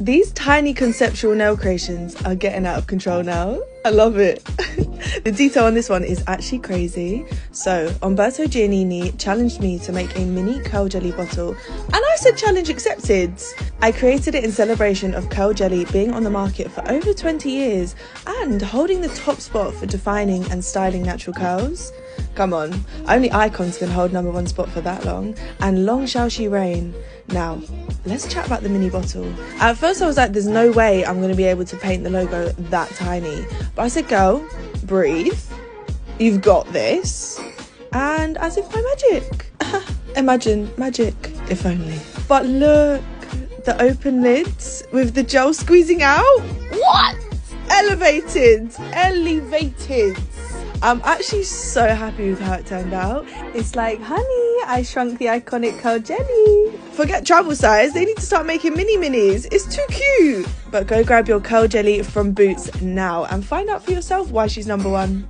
These tiny conceptual nail creations are getting out of control now. I love it. the detail on this one is actually crazy. So, Umberto Giannini challenged me to make a mini curl jelly bottle, and I said challenge accepted. I created it in celebration of curl jelly being on the market for over 20 years and holding the top spot for defining and styling natural curls. Come on, only icons can hold number one spot for that long, and long shall she reign. Now, let's chat about the mini bottle. At first, I was like, there's no way I'm going to be able to paint the logo that tiny. But I said, girl, breathe. You've got this. And as if by magic. Imagine magic, if only. But look, the open lids with the gel squeezing out. What? Elevated, elevated. I'm actually so happy with how it turned out. It's like, honey, I shrunk the iconic curl jelly. Forget travel size, they need to start making mini minis. It's too cute. But go grab your curl jelly from Boots now and find out for yourself why she's number one.